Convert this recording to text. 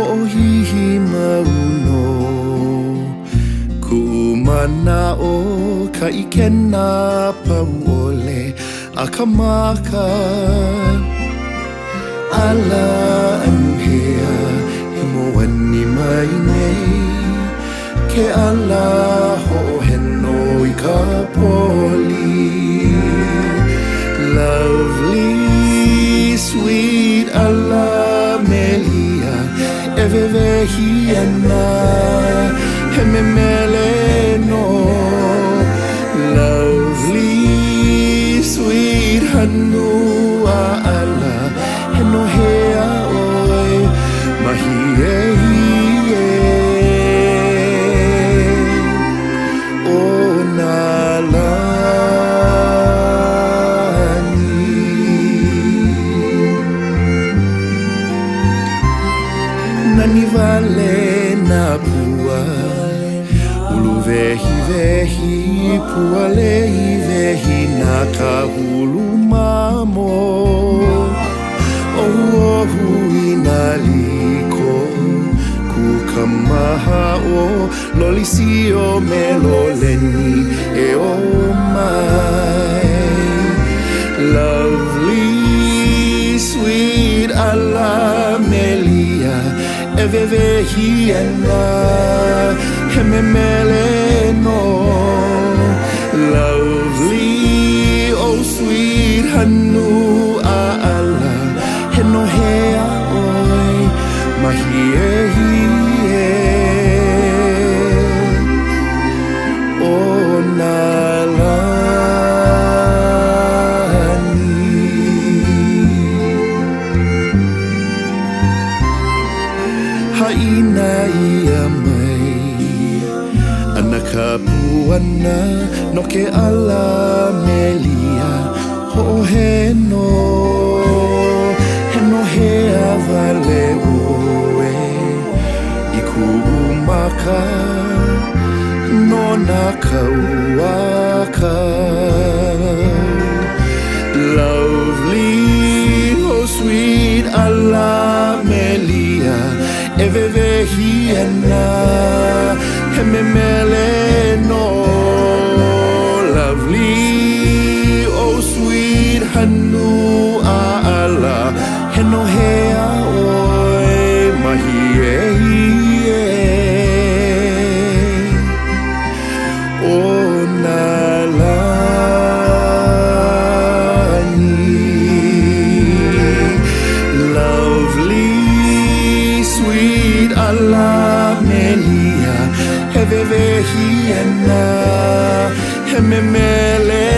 ho hihi mauno Kumana o ka ikena pamole a ka maka Ala anhea he moani mai nei Ke ala ho heno i ka poli Lovely he and I. Him and Melee. ni vale na pua Ulu vehi vehi pua lehi vehi na ka hulu mamo Ohu ohu i na liko ku ka maha o loli si o me lo leni viver here and now. Ina mai, inaiamai Anakapuana no ke ala melia Ho heno, heno hea vale oe Iku umaka no na kaua Εβεβαιχή ένα Εμεμέλε sweet Allah Melia Hevevehiena Hememele